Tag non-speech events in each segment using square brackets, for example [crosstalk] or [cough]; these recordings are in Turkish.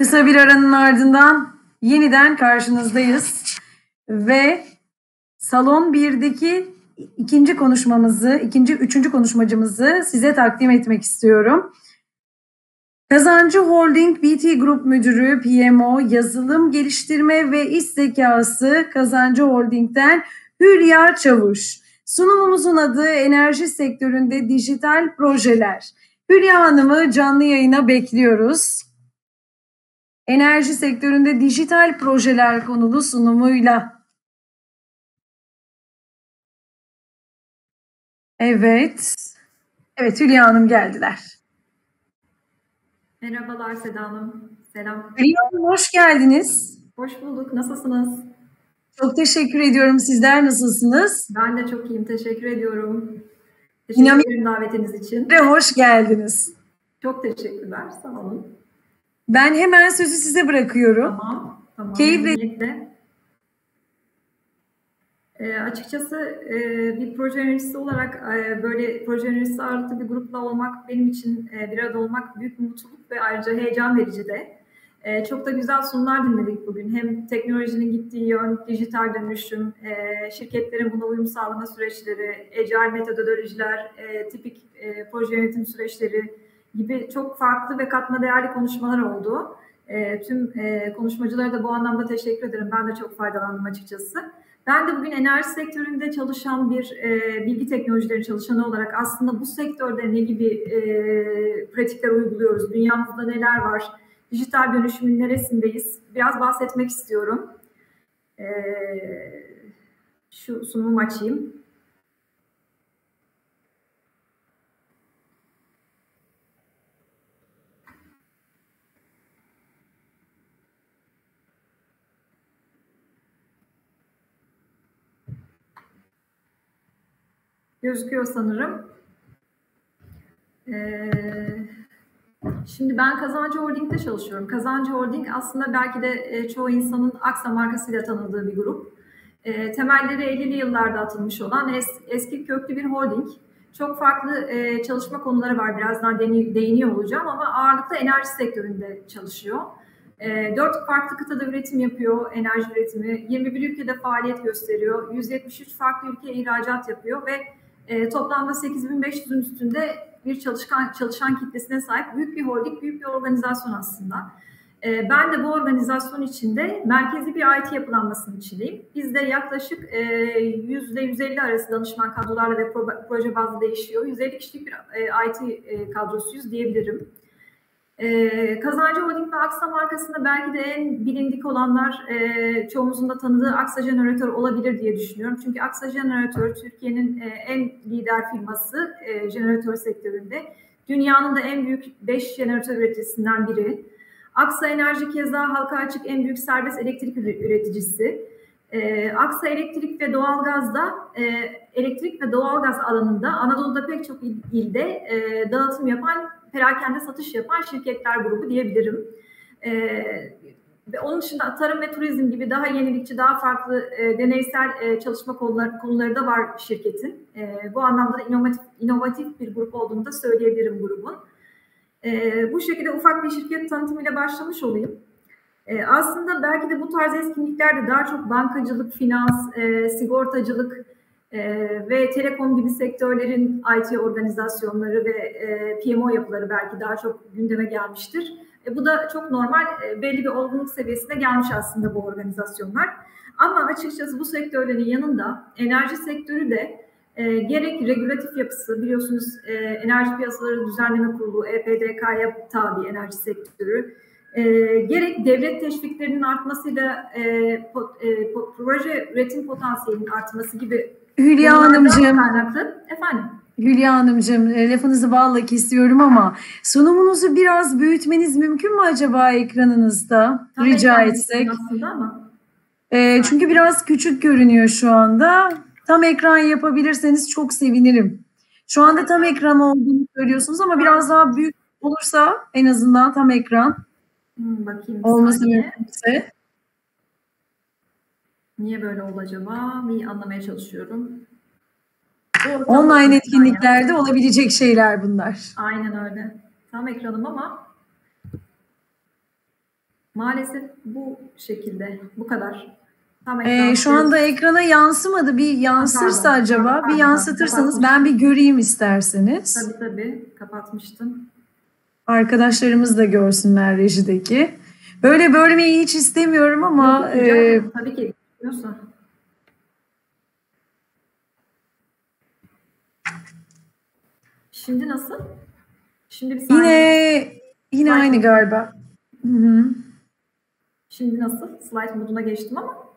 Kısa bir aranın ardından yeniden karşınızdayız ve Salon 1'deki ikinci konuşmamızı, ikinci, üçüncü konuşmacımızı size takdim etmek istiyorum. Kazancı Holding BT Group Müdürü PMO Yazılım Geliştirme ve İş Zekası Kazancı Holding'den Hülya Çavuş. Sunumumuzun adı enerji sektöründe dijital projeler. Hülya Hanım'ı canlı yayına bekliyoruz. Enerji sektöründe dijital projeler konulu sunumuyla. Evet. Evet Hülya Hanım geldiler. Merhabalar Seda Hanım. Selam. Hülya Hanım hoş geldiniz. Hoş bulduk. Nasılsınız? Çok teşekkür ediyorum. Sizler nasılsınız? Ben de çok iyiyim. Teşekkür ediyorum. Teşekkür ederim davetiniz için. Ve hoş geldiniz. Çok teşekkürler. Sağ olun. Ben hemen sözü size bırakıyorum. Tamam. Tamam. Keyifle. E, açıkçası e, bir proje yöneticisi olarak e, böyle proje yöneticisi ağırlıklı bir grupla olmak benim için e, bir arada olmak büyük bir mutluluk ve ayrıca heyecan verici de. E, çok da güzel sunumlar dinledik bugün. Hem teknolojinin gittiği yön, dijital dönüşüm, e, şirketlerin buna uyum sağlama süreçleri, agile metodolojiler, e, tipik e, proje yönetim süreçleri gibi çok farklı ve katma değerli konuşmalar oldu. E, tüm e, konuşmacılara da bu anlamda teşekkür ederim. Ben de çok faydalandım açıkçası. Ben de bugün enerji sektöründe çalışan bir e, bilgi teknolojileri çalışanı olarak aslında bu sektörde ne gibi e, pratikler uyguluyoruz, dünyamızda neler var, dijital dönüşümün neresindeyiz biraz bahsetmek istiyorum. E, şu sunumu açayım. Gözüküyor sanırım. Ee, şimdi ben Kazancı Holding'de çalışıyorum. Kazancı Holding aslında belki de e, çoğu insanın Aksa markasıyla tanıdığı bir grup. E, temelleri 50'li yıllarda atılmış olan es, eski köklü bir holding. Çok farklı e, çalışma konuları var. Birazdan değiniyor olacağım ama ağırlıklı enerji sektöründe çalışıyor. E, 4 farklı kıtada üretim yapıyor, enerji üretimi. 21 ülkede faaliyet gösteriyor. 173 farklı ülkeye ihracat yapıyor ve e, toplamda 8500'ün üstünde bir çalışkan çalışan kitlesine sahip büyük bir holding, büyük bir organizasyon aslında. E, ben de bu organizasyon içinde merkezi bir IT yapılanmasının içindeyim. Bizde yaklaşık e, %150 arası danışman kadrolarla ve proje bazlı değişiyor. 150 kişilik bir e, IT e, kadrosuyuz diyebilirim. Ee, Kazancı Holding ve Aksa markasında belki de en bilindik olanlar e, çoğumuzun da tanıdığı Aksa Jeneratör olabilir diye düşünüyorum. Çünkü Aksa Jeneratör Türkiye'nin e, en lider firması e, jeneratör sektöründe. Dünyanın da en büyük 5 jeneratör üreticisinden biri. Aksa Enerji keza halka açık en büyük serbest elektrik üreticisi. E, Aksa Elektrik ve Doğalgaz'da e, elektrik ve doğalgaz alanında Anadolu'da pek çok il, ilde e, dağıtım yapan perakende satış yapan şirketler grubu diyebilirim. E, ve onun dışında tarım ve turizm gibi daha yenilikçi, daha farklı e, deneysel e, çalışma konuları, konuları da var şirketin. E, bu anlamda da inovatif, inovatif bir grup olduğunu da söyleyebilirim grubun. E, bu şekilde ufak bir şirket tanıtımıyla başlamış olayım. E, aslında belki de bu tarz etkinliklerde daha çok bankacılık, finans, e, sigortacılık, e, ve telekom gibi sektörlerin IT organizasyonları ve e, PMO yapıları belki daha çok gündeme gelmiştir. E, bu da çok normal, e, belli bir olgunluk seviyesine gelmiş aslında bu organizasyonlar. Ama açıkçası bu sektörlerin yanında enerji sektörü de e, gerek regülatif yapısı, biliyorsunuz e, Enerji Piyasaları Düzenleme Kurulu, EPDK'ya tabi enerji sektörü, e, gerek devlet teşviklerinin artmasıyla e, pot, e, pot, proje üretim potansiyelinin artması gibi Hülya Hanımcığım. Efendim. Hülya Hanımcığım e, lafınızı balla kesiyorum ama sunumunuzu biraz büyütmeniz mümkün mü acaba ekranınızda? Tam Rica etsek. Ama. E, çünkü biraz küçük görünüyor şu anda. Tam ekran yapabilirseniz çok sevinirim. Şu anda tam ekran olduğunu söylüyorsunuz ama biraz daha büyük olursa en azından tam ekran hmm, bakayım olması mümkünse. Niye böyle oldu acaba? Bir anlamaya çalışıyorum. Ortam Online etkinliklerde yani. olabilecek şeyler bunlar. Aynen öyle. Tam ekranım ama Maalesef bu şekilde, bu kadar. Tam ee, şu anda ekrana yansımadı. Bir yansırsa pardon, acaba, pardon, bir yansıtırsanız ben bir göreyim isterseniz. Tabii tabii, kapatmıştım. Arkadaşlarımız da görsünler rejideki. Böyle bölmeyi hiç istemiyorum ama... Yok, e, tabii ki. Yoksa. Şimdi nasıl? Şimdi bir saniye. Yine yine aynı galiba. Hı hı. Şimdi nasıl? Slide moduna geçtim ama.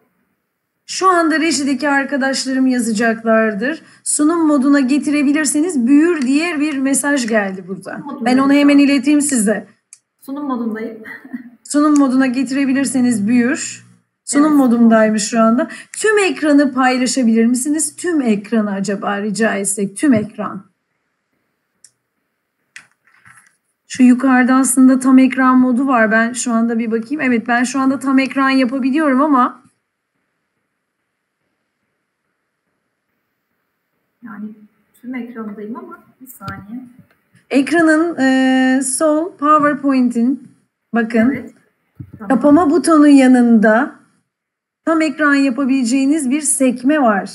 Şu anda rejideki arkadaşlarım yazacaklardır. Sunum moduna getirebilirseniz büyür diye bir mesaj geldi burada. Ben onu hemen ileteyim size. Sunum modundayım. [laughs] Sunum moduna getirebilirseniz büyür. Sunum evet. modundaymış şu anda. Tüm ekranı paylaşabilir misiniz? Tüm ekranı acaba rica etsek tüm ekran. Şu yukarıda aslında tam ekran modu var. Ben şu anda bir bakayım. Evet ben şu anda tam ekran yapabiliyorum ama yani tüm ekrandayım ama bir saniye. Ekranın e, sol PowerPoint'in bakın evet. tamam. kapama butonu yanında tam ekran yapabileceğiniz bir sekme var.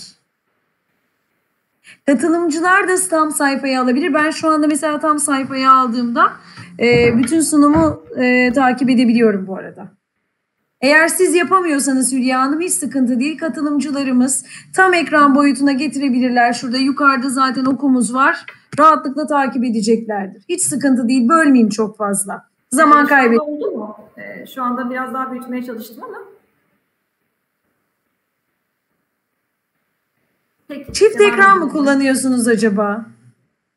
Katılımcılar da tam sayfayı alabilir. Ben şu anda mesela tam sayfayı aldığımda e, bütün sunumu e, takip edebiliyorum bu arada. Eğer siz yapamıyorsanız Hülya Hanım hiç sıkıntı değil. Katılımcılarımız tam ekran boyutuna getirebilirler. Şurada yukarıda zaten okumuz var. Rahatlıkla takip edeceklerdir. Hiç sıkıntı değil. Bölmeyeyim çok fazla. Zaman ee, kaybettim. Oldu mu? Ee, şu anda biraz daha büyütmeye çalıştım ama. Peki, Çift ekran mı kullanıyorsunuz acaba?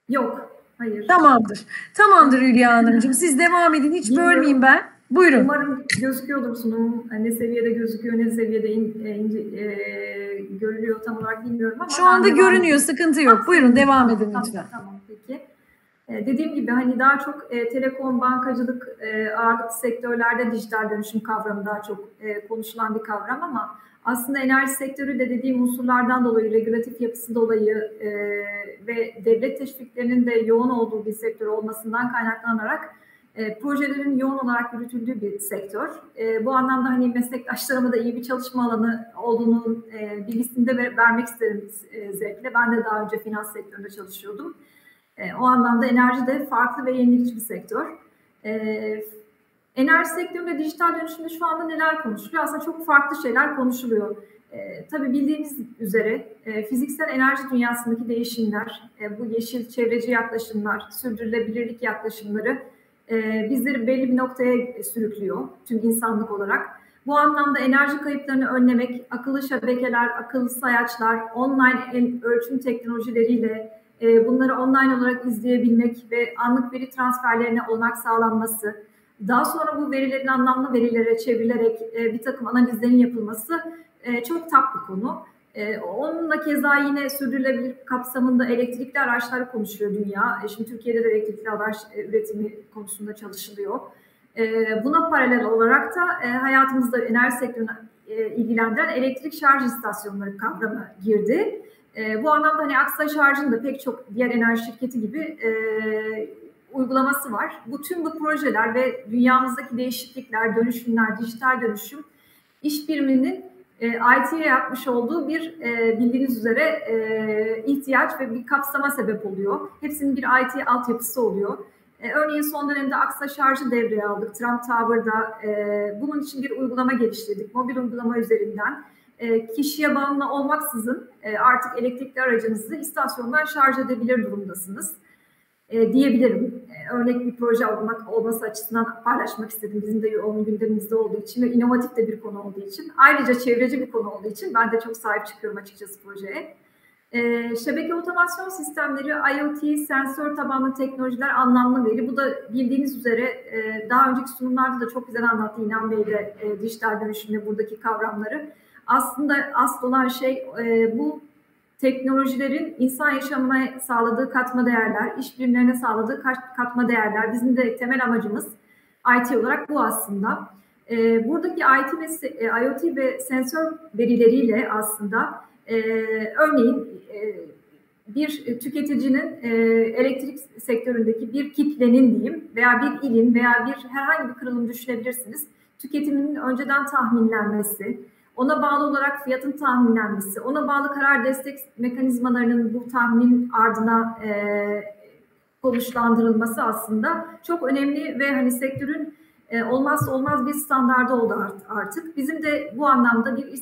Yok. Hayır. Tamamdır. Tamamdır Hülya Hanımcığım. Siz devam edin. Hiç bölmeyeyim ben. Buyurun. Umarım gözüküyordur sunum. Ne seviyede gözüküyor, ne seviyede in, e, in, e, görülüyor tam olarak bilmiyorum ama. Şu anda görünüyor, sıkıntı yok. Buyurun devam edin tamam, lütfen. Tamam, peki. E, dediğim gibi hani daha çok e, telekom, bankacılık e, ağırlıklı sektörlerde dijital dönüşüm kavramı daha çok e, konuşulan bir kavram ama aslında enerji sektörü de dediğim unsurlardan dolayı, regülatif yapısı dolayı e, ve devlet teşviklerinin de yoğun olduğu bir sektör olmasından kaynaklanarak e, projelerin yoğun olarak yürütüldüğü bir sektör. E, bu anlamda hani meslektaşlarıma da iyi bir çalışma alanı olduğunu e, bilgisini ver, vermek isterim e, zevkle. Ben de daha önce finans sektöründe çalışıyordum. E, o anlamda enerji de farklı ve yenilikçi bir sektör. E, enerji sektöründe dijital dönüşümde şu anda neler konuşuluyor? Aslında çok farklı şeyler konuşuluyor. E, tabii bildiğimiz üzere e, fiziksel enerji dünyasındaki değişimler, e, bu yeşil çevreci yaklaşımlar, sürdürülebilirlik yaklaşımları e, bizleri belli bir noktaya sürüklüyor tüm insanlık olarak. Bu anlamda enerji kayıplarını önlemek, akıllı şebekeler, akıllı sayaçlar, online ölçüm teknolojileriyle e, bunları online olarak izleyebilmek ve anlık veri transferlerine olanak sağlanması, daha sonra bu verilerin anlamlı verilere çevrilerek e, bir takım analizlerin yapılması e, çok tap bir konu. E, onunla keza yine sürdürülebilir kapsamında elektrikli araçlar konuşuyor dünya. E, şimdi Türkiye'de de elektrikli araç e, üretimi konusunda çalışılıyor. E, buna paralel olarak da e, hayatımızda enerji sektörünü e, ilgilendiren elektrik şarj istasyonları kavramı girdi. E, bu anlamda hani Aksa Şarj'ın da pek çok diğer enerji şirketi gibi e, uygulaması var. Bu tüm bu projeler ve dünyamızdaki değişiklikler, dönüşümler, dijital dönüşüm iş biriminin e, IT'ye yapmış olduğu bir e, bildiğiniz üzere e, ihtiyaç ve bir kapsama sebep oluyor. Hepsinin bir IT altyapısı oluyor. Örneğin son dönemde Aksa Şarjı devreye aldık. Trump Tower'da bunun için bir uygulama geliştirdik. Mobil uygulama üzerinden kişiye bağımlı olmaksızın artık elektrikli aracınızı istasyondan şarj edebilir durumdasınız diyebilirim. Örnek bir proje olmak olması açısından paylaşmak istedim. Bizim de yoğun gündemimizde olduğu için ve inovatif de bir konu olduğu için. Ayrıca çevreci bir konu olduğu için ben de çok sahip çıkıyorum açıkçası projeye. E, şebeke otomasyon sistemleri, IoT, sensör tabanlı teknolojiler, anlamlı veri. Bu da bildiğiniz üzere e, daha önceki sunumlarda da çok güzel anlattı İnan Bey de e, dijital dönüşümde buradaki kavramları. Aslında asıl olan şey e, bu teknolojilerin insan yaşamına sağladığı katma değerler, iş bilimlerine sağladığı katma değerler. Bizim de temel amacımız IT olarak bu aslında. E, buradaki IT ve e, IoT ve sensör verileriyle aslında e, örneğin e, bir tüketicinin elektrik sektöründeki bir kitlenin diyeyim veya bir ilin veya bir herhangi bir kırılım düşünebilirsiniz tüketiminin önceden tahminlenmesi, ona bağlı olarak fiyatın tahminlenmesi, ona bağlı karar destek mekanizmalarının bu tahminin ardına e, konuşlandırılması aslında çok önemli ve hani sektörün e, olmazsa olmaz bir standardı oldu artık. Bizim de bu anlamda bir iş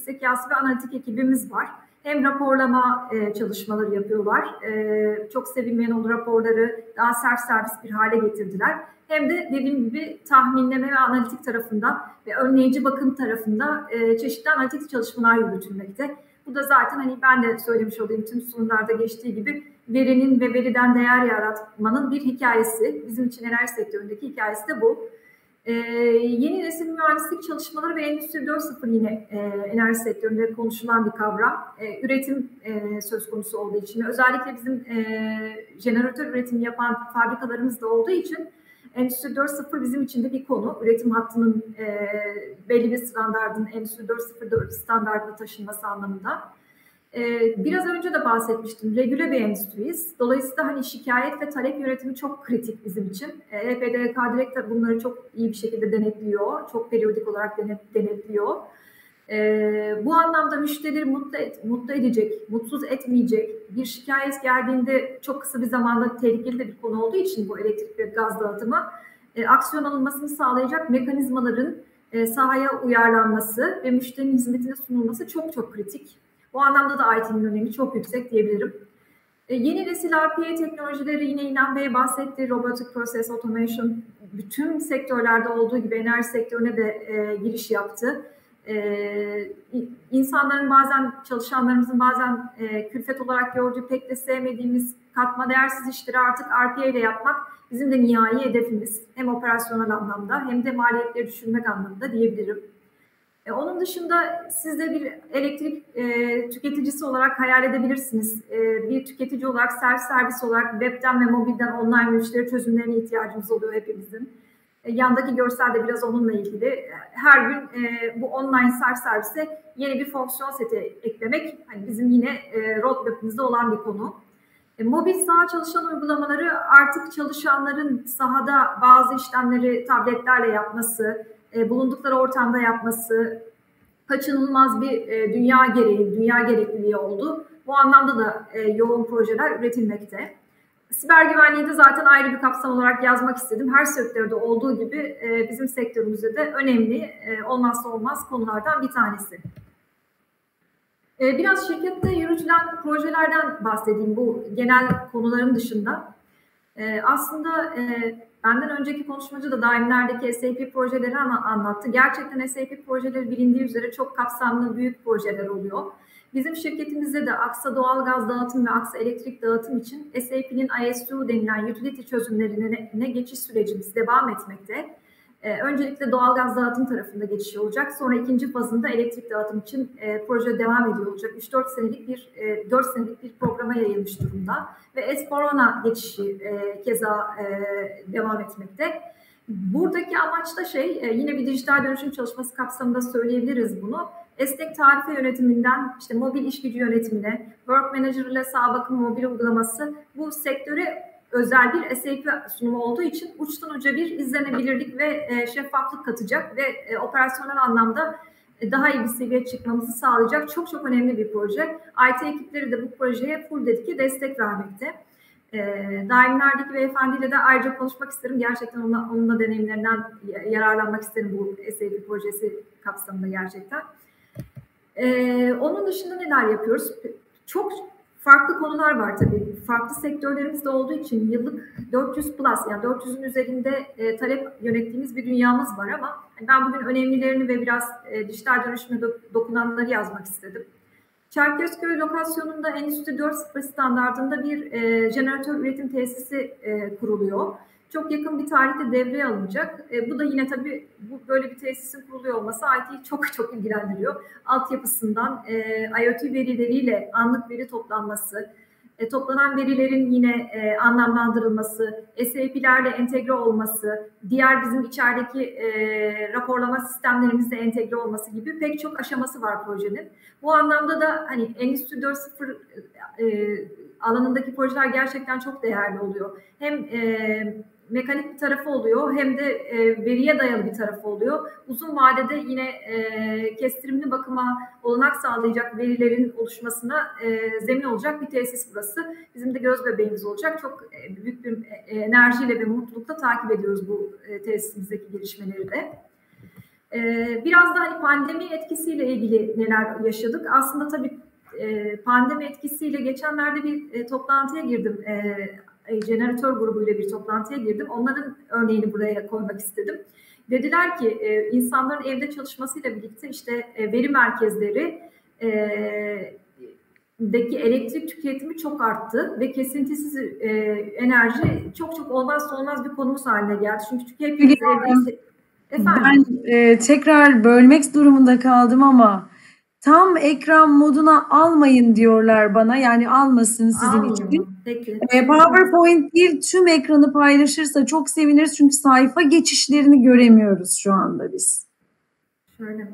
ve analitik ekibimiz var. Hem raporlama e, çalışmaları yapıyorlar. E, çok sevilmeyen o raporları daha self servis bir hale getirdiler. Hem de dediğim gibi tahminleme ve analitik tarafında ve önleyici bakım tarafında e, çeşitli analitik çalışmalar yürütülmekte. Bu da zaten hani ben de söylemiş olayım tüm sunumlarda geçtiği gibi verinin ve veriden değer yaratmanın bir hikayesi. Bizim için enerji sektöründeki hikayesi de bu. Ee, yeni nesil mühendislik çalışmaları ve Endüstri 4.0 yine e, enerji sektöründe konuşulan bir kavram. E, üretim e, söz konusu olduğu için özellikle bizim e, jeneratör üretimi yapan fabrikalarımız da olduğu için Endüstri 4.0 bizim için de bir konu. Üretim hattının e, belli bir standartın Endüstri 4.0 standartına taşınması anlamında. Ee, biraz önce de bahsetmiştim. Regüle bir endüstriyiz. Dolayısıyla hani şikayet ve talep yönetimi çok kritik bizim için. EPDK Direkt de bunları çok iyi bir şekilde denetliyor. Çok periyodik olarak denet, denetliyor. Ee, bu anlamda müşterileri mutlu, et, mutlu edecek, mutsuz etmeyecek bir şikayet geldiğinde çok kısa bir zamanda tehlikeli de bir konu olduğu için bu elektrik ve gaz dağıtımı e, aksiyon alınmasını sağlayacak mekanizmaların e, sahaya uyarlanması ve müşterinin hizmetine sunulması çok çok kritik. Bu anlamda da IT'nin önemi çok yüksek diyebilirim. E, yeni nesil RPA teknolojileri yine İnan Bey bahsetti. Robotic Process Automation bütün sektörlerde olduğu gibi enerji sektörüne de e, giriş yaptı. E, insanların bazen, çalışanlarımızın bazen e, külfet olarak gördüğü pek de sevmediğimiz katma değersiz işleri artık RPA ile yapmak bizim de nihai hedefimiz. Hem operasyonel anlamda hem de maliyetleri düşürmek anlamında diyebilirim. E, onun dışında siz de bir elektrik e, tüketicisi olarak hayal edebilirsiniz. E, bir tüketici olarak, servis servis olarak webten ve mobilden online müşteri çözümlerine ihtiyacımız oluyor hepimizin. E, yandaki görsel de biraz onunla ilgili. Her gün e, bu online servis servise yeni bir fonksiyon seti eklemek hani bizim yine e, roadmap'imizde olan bir konu. E, mobil saha çalışan uygulamaları artık çalışanların sahada bazı işlemleri tabletlerle yapması, e, bulundukları ortamda yapması kaçınılmaz bir e, dünya gereği, dünya gerekliliği oldu. Bu anlamda da e, yoğun projeler üretilmekte. Siber güvenliği de zaten ayrı bir kapsam olarak yazmak istedim. Her sektörde olduğu gibi e, bizim sektörümüzde de önemli, e, olmazsa olmaz konulardan bir tanesi. E, biraz şirkette yürütülen projelerden bahsedeyim bu genel konuların dışında. E, aslında e, Benden önceki konuşmacı da daimlerdeki SAP projeleri anlattı. Gerçekten SAP projeleri bilindiği üzere çok kapsamlı büyük projeler oluyor. Bizim şirketimizde de Aksa Doğal Gaz Dağıtım ve Aksa Elektrik Dağıtım için SAP'nin IS2 denilen utility çözümlerine geçiş sürecimiz devam etmekte. E, öncelikle doğal gaz dağıtım tarafında geçiş olacak. Sonra ikinci fazında elektrik dağıtım için e, proje devam ediyor olacak. 3-4 senelik bir e, 4 senelik bir programa yayılmış durumda ve Esporona geçişi e, keza e, devam etmekte. Buradaki amaç da şey e, yine bir dijital dönüşüm çalışması kapsamında söyleyebiliriz bunu. Esnek tarife yönetiminden işte mobil iş gücü yönetimine, work manager ile sağ bakım mobil uygulaması bu sektöre özel bir SAP sunumu olduğu için uçtan uca bir izlenebilirlik ve e, şeffaflık katacak ve e, operasyonel anlamda e, daha iyi bir seviye çıkmamızı sağlayacak çok çok önemli bir proje. IT ekipleri de bu projeye full dedike destek vermekte. E, daimlerdeki beyefendiyle de ayrıca konuşmak isterim. Gerçekten onunla, onunla deneyimlerinden yararlanmak isterim bu SAP projesi kapsamında gerçekten. Onun dışında neler yapıyoruz? Çok farklı konular var tabii. Farklı sektörlerimizde olduğu için yıllık 400 plus yani 400'ün üzerinde e, talep yönettiğimiz bir dünyamız var ama ben bugün önemlilerini ve biraz e, dijital dönüşüme do- dokunanları yazmak istedim. Çerkezköy lokasyonunda Endüstri 4.0 standartında bir e, jeneratör üretim tesisi e, kuruluyor çok yakın bir tarihte devreye alınacak. E, bu da yine tabii bu böyle bir tesisin kuruluyor olması IT'yi çok çok ilgilendiriyor. Altyapısından e, IoT verileriyle anlık veri toplanması, e, toplanan verilerin yine e, anlamlandırılması, SAP'lerle entegre olması, diğer bizim içerideki e, raporlama sistemlerimizle entegre olması gibi pek çok aşaması var projenin. Bu anlamda da hani Endüstri 4.0 e, alanındaki projeler gerçekten çok değerli oluyor. Hem e, mekanik bir tarafı oluyor hem de e, veriye dayalı bir tarafı oluyor. Uzun vadede yine e, kestirimli bakıma olanak sağlayacak verilerin oluşmasına e, zemin olacak bir tesis burası. Bizim de göz bebeğimiz olacak. Çok e, büyük bir e, enerjiyle ve mutlulukla takip ediyoruz bu e, tesisimizdeki gelişmeleri de. E, biraz da hani pandemi etkisiyle ilgili neler yaşadık. Aslında tabii e, pandemi etkisiyle geçenlerde bir e, toplantıya girdim. E, jeneratör grubuyla bir toplantıya girdim. Onların örneğini buraya koymak istedim. Dediler ki e, insanların evde çalışmasıyla birlikte işte e, veri merkezleri e, deki elektrik tüketimi çok arttı ve kesintisiz e, enerji çok çok olmazsa olmaz bir konumuz haline geldi. Çünkü hepimiz evde Efendim? Ben e, tekrar bölmek durumunda kaldım ama tam ekran moduna almayın diyorlar bana. Yani almasın sizin Almayın. için. Peki. E, PowerPoint değil tüm ekranı paylaşırsa çok seviniriz. Çünkü sayfa geçişlerini göremiyoruz şu anda biz. Şöyle mi?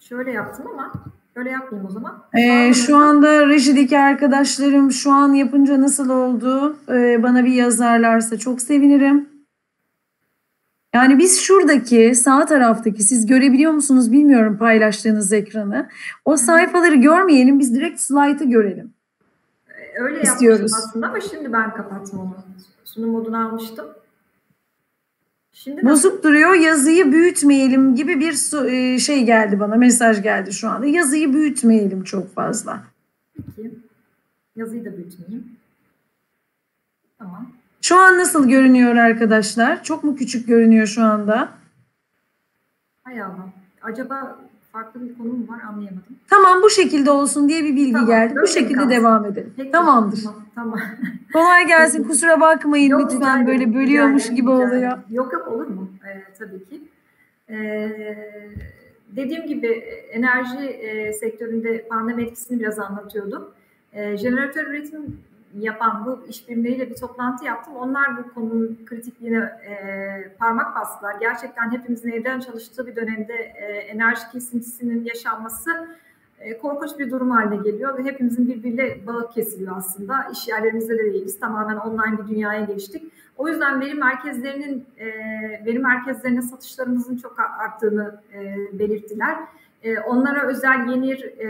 Şöyle yaptım ama öyle yapmayayım o zaman. Ee, şu anda rejideki arkadaşlarım şu an yapınca nasıl oldu ee, bana bir yazarlarsa çok sevinirim. Yani biz şuradaki sağ taraftaki siz görebiliyor musunuz bilmiyorum paylaştığınız ekranı. O sayfaları görmeyelim biz direkt slaytı görelim. Ee, öyle istiyoruz aslında ama şimdi ben kapattım onu. Sunum modunu almıştım. Şimdi Bozuk duruyor yazıyı büyütmeyelim gibi bir e, şey geldi bana mesaj geldi şu anda. Yazıyı büyütmeyelim çok fazla. Peki. Yazıyı da büyütmeyeyim. Tamam. Şu an nasıl görünüyor arkadaşlar? Çok mu küçük görünüyor şu anda? Hay Allah. Acaba farklı bir konu mu var anlayamadım. Tamam bu şekilde olsun diye bir bilgi tamam, geldi. Bu şekilde kalsın. devam edelim. Peki, Tamamdır. Tamam. tamam. [laughs] Kolay gelsin. Kusura bakmayın yok, lütfen böyle bölüyormuş gibi oluyor. Yok yok olur mu? Ee, tabii ki. Ee, dediğim gibi enerji e, sektöründe pandemi etkisini biraz anlatıyordum. E, jeneratör üretim yapan bu işbirliğiyle bir toplantı yaptım. Onlar bu konunun kritikliğine e, parmak bastılar. Gerçekten hepimizin evden çalıştığı bir dönemde e, enerji kesintisinin yaşanması e, korkunç bir durum haline geliyor ve hepimizin birbiriyle bağı kesiliyor aslında. İş yerlerimizde de değiliz. Tamamen online bir dünyaya geçtik. O yüzden veri merkezlerinin e, veri merkezlerine satışlarımızın çok arttığını e, belirttiler. E, onlara özel yeni e,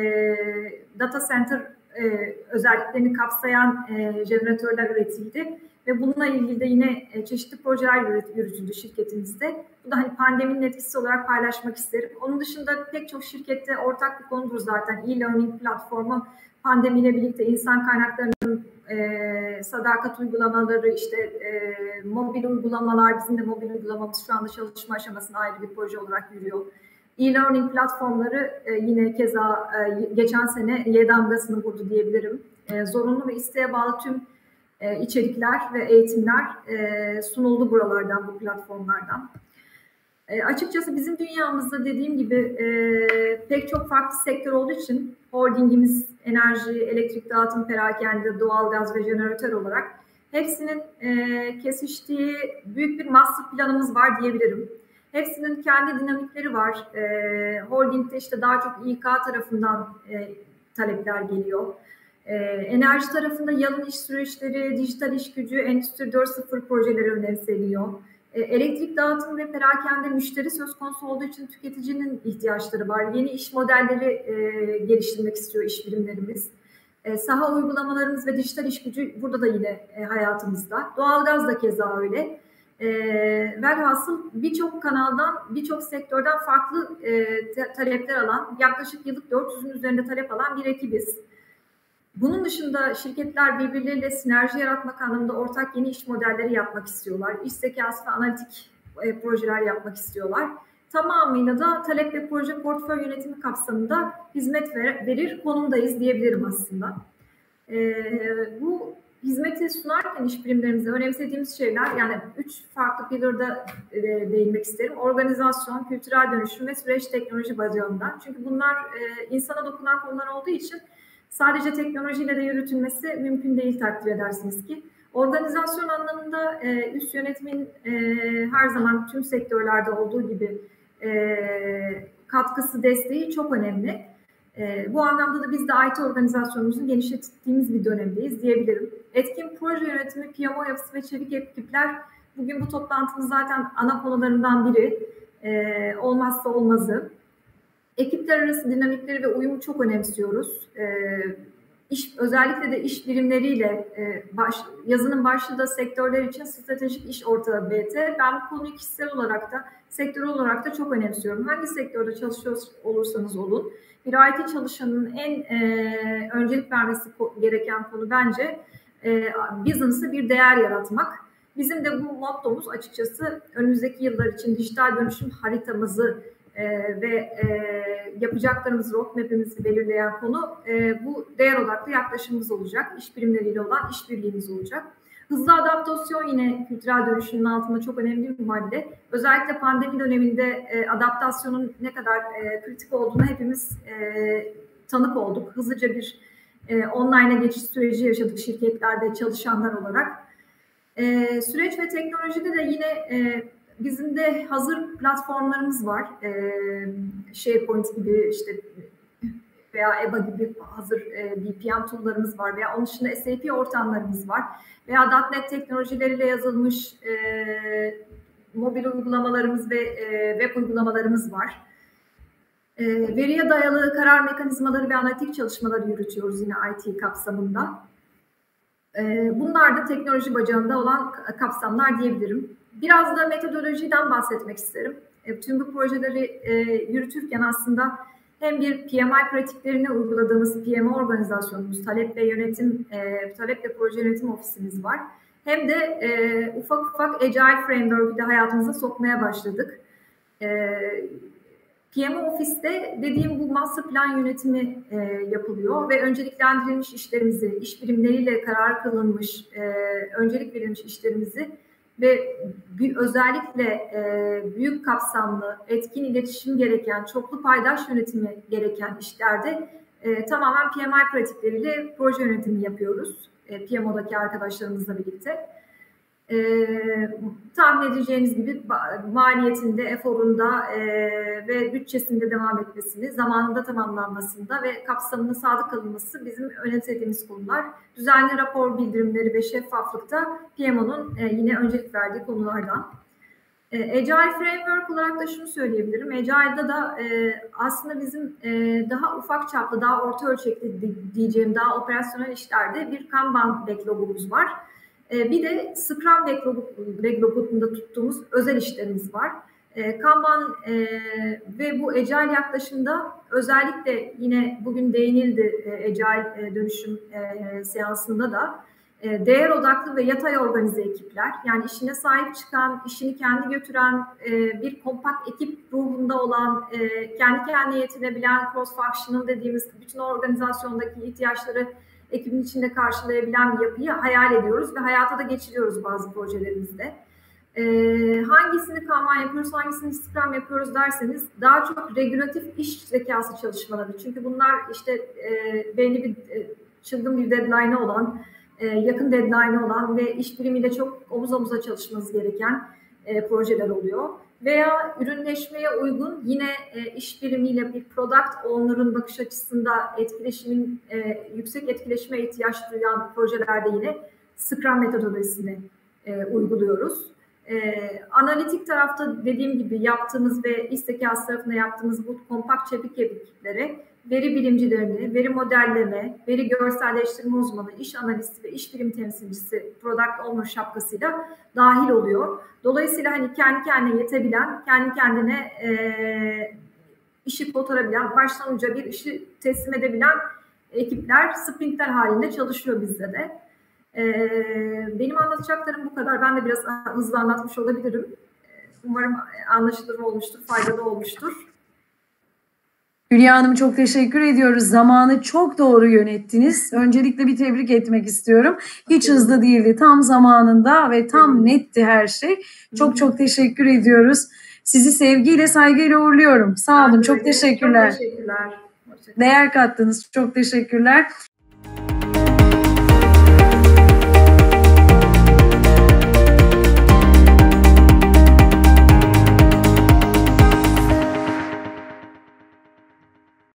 data center e, özelliklerini kapsayan e, jeneratörler üretildi ve bununla ilgili de yine e, çeşitli projeler yürütüldü şirketimizde. Bu da hani pandeminin etkisi olarak paylaşmak isterim. Onun dışında pek çok şirkette ortak bir konudur zaten e-learning platformu pandemiyle birlikte insan kaynaklarının e, sadakat uygulamaları, işte e, mobil uygulamalar, bizim de mobil uygulamamız şu anda çalışma aşamasında ayrı bir proje olarak yürüyor. E-learning platformları e, yine keza e, geçen sene Y damgasını vurdu diyebilirim. E, zorunlu ve isteğe bağlı tüm içerikler ve eğitimler sunuldu buralardan, bu platformlardan. Açıkçası bizim dünyamızda dediğim gibi pek çok farklı sektör olduğu için holdingimiz enerji, elektrik dağıtım, perakende, doğalgaz ve jeneratör olarak hepsinin kesiştiği büyük bir master planımız var diyebilirim. Hepsinin kendi dinamikleri var. E, holdingde işte daha çok İK tarafından e, talepler geliyor. E, enerji tarafında yalın iş süreçleri, dijital iş gücü, Endüstri 4.0 projeleri önemseliyor. E, elektrik dağıtım ve perakende müşteri söz konusu olduğu için tüketicinin ihtiyaçları var. Yeni iş modelleri e, geliştirmek istiyor iş birimlerimiz. E, saha uygulamalarımız ve dijital iş gücü burada da yine e, hayatımızda. Doğalgaz da keza öyle. E, velhasıl birçok kanaldan, birçok sektörden farklı e, talepler alan, yaklaşık yıllık 400'ün üzerinde talep alan bir ekibiz. Bunun dışında şirketler birbirleriyle sinerji yaratmak anlamında ortak yeni iş modelleri yapmak istiyorlar. İş zekası ve analitik e, projeler yapmak istiyorlar. Tamamıyla da talep ve proje portföy yönetimi kapsamında hizmet ver, verir konumdayız diyebilirim aslında. E, bu hizmeti sunarken iş birimlerimize önemsediğimiz şeyler yani üç farklı pillarda e, değinmek isterim. Organizasyon, kültürel dönüşüm ve süreç teknoloji bazında. Çünkü bunlar e, insana dokunan konular olduğu için sadece teknolojiyle de yürütülmesi mümkün değil takdir edersiniz ki. Organizasyon anlamında e, üst yönetimin e, her zaman tüm sektörlerde olduğu gibi e, katkısı, desteği çok önemli. E, bu anlamda da biz de IT organizasyonumuzu genişlettiğimiz bir dönemdeyiz diyebilirim. Etkin proje yönetimi, PMO yapısı ve çevik ekipler Bugün bu toplantımız zaten ana konularından biri. E, olmazsa olmazı. Ekipler arası dinamikleri ve uyumu çok önemsiyoruz. E, iş, özellikle de iş birimleriyle e, baş, yazının başlığı da sektörler için stratejik iş ortağı BT. Ben bu konuyu kişisel olarak da sektör olarak da çok önemsiyorum. Hangi sektörde çalışıyor olursanız olun bir IT çalışanının en e, öncelik vermesi gereken konu bence e, business'a bir değer yaratmak. Bizim de bu mottomuz açıkçası önümüzdeki yıllar için dijital dönüşüm haritamızı e, ve e, yapacaklarımız roadmap'imizi belirleyen konu e, bu değer odaklı yaklaşımımız olacak. İş birimleriyle olan işbirliğimiz olacak. Hızlı adaptasyon yine kültürel dönüşümün altında çok önemli bir madde. Özellikle pandemi döneminde e, adaptasyonun ne kadar e, kritik olduğunu hepimiz e, tanık olduk. Hızlıca bir e, online'a geçiş süreci yaşadık şirketlerde çalışanlar olarak. E, süreç ve teknolojide de yine e, bizim de hazır platformlarımız var. E, SharePoint gibi işte veya EBA gibi hazır e, BPM tool'larımız var veya onun dışında SAP ortamlarımız var veya .NET teknolojileriyle yazılmış e, mobil uygulamalarımız ve e, web uygulamalarımız var. E, veriye dayalı karar mekanizmaları ve analitik çalışmaları yürütüyoruz yine IT kapsamında. E, bunlar da teknoloji bacağında olan kapsamlar diyebilirim. Biraz da metodolojiden bahsetmek isterim. E, tüm bu projeleri e, yürütürken aslında hem bir PMI pratiklerini uyguladığımız PMI organizasyonumuz, talep ve yönetim, e, talep ve proje yönetim ofisimiz var. Hem de e, ufak ufak Agile Framework'ü de hayatımıza sokmaya başladık. E, PMO ofiste dediğim bu master plan yönetimi e, yapılıyor ve önceliklendirilmiş işlerimizi, iş birimleriyle karar kılınmış, e, öncelik verilmiş işlerimizi ve bir, özellikle e, büyük kapsamlı, etkin iletişim gereken, çoklu paydaş yönetimi gereken işlerde e, tamamen PMI pratikleriyle proje yönetimi yapıyoruz. E, PMO'daki arkadaşlarımızla birlikte e, tahmin edeceğiniz gibi maliyetinde, eforunda e, ve bütçesinde devam etmesini, zamanında tamamlanmasında ve kapsamında sadık kalınması bizim önemsediğimiz konular. Düzenli rapor bildirimleri ve şeffaflıkta PMO'nun e, yine öncelik verdiği konulardan. E, Agile Framework olarak da şunu söyleyebilirim. Agile'da da e, aslında bizim e, daha ufak çaplı, daha orta ölçekli diyeceğim, daha operasyonel işlerde bir Kanban backlogumuz var. E, bir de Scrum Backlog'unda tuttuğumuz özel işlerimiz var. E, Kanban e, ve bu Agile yaklaşımda özellikle yine bugün değinildi e, Agile e, dönüşüm e, seansında da değer odaklı ve yatay organize ekipler yani işine sahip çıkan, işini kendi götüren bir kompakt ekip ruhunda olan, e, kendi kendine yetinebilen cross-functional dediğimiz bütün organizasyondaki ihtiyaçları ekibin içinde karşılayabilen bir yapıyı hayal ediyoruz ve hayata da geçiriyoruz bazı projelerimizde. Ee, hangisini kanban yapıyoruz, hangisini istikram yapıyoruz derseniz daha çok regülatif iş zekası çalışmaları. Çünkü bunlar işte e, belli bir e, çılgın bir deadline olan, e, yakın deadline olan ve iş birimiyle çok omuz omuza çalışmanız gereken e, projeler oluyor veya ürünleşmeye uygun yine e, iş birimiyle bir product owner'ın bakış açısında etkileşimin e, yüksek etkileşime ihtiyaç duyan projelerde yine Scrum metodolojisini e, uyguluyoruz. E, analitik tarafta dediğim gibi yaptığımız ve iş zekası tarafında yaptığımız bu kompakt çevik ekiplere veri bilimcilerini, veri modelleme, veri görselleştirme uzmanı, iş analisti ve iş bilim temsilcisi product owner şapkasıyla dahil oluyor. Dolayısıyla hani kendi kendine yetebilen, kendi kendine e, işi kotarabilen, baştan uca bir işi teslim edebilen ekipler sprintler halinde çalışıyor bizde de. E, benim anlatacaklarım bu kadar. Ben de biraz hızlı anlatmış olabilirim. Umarım anlaşılır olmuştur, faydalı olmuştur. Hülya Hanım çok teşekkür ediyoruz. Zamanı çok doğru yönettiniz. Öncelikle bir tebrik etmek istiyorum. Hiç hızlı değildi. Tam zamanında ve tam netti her şey. Çok çok teşekkür ediyoruz. Sizi sevgiyle, saygıyla uğurluyorum. Sağ olun. Çok teşekkürler. Çok teşekkürler. Değer kattınız. Çok teşekkürler.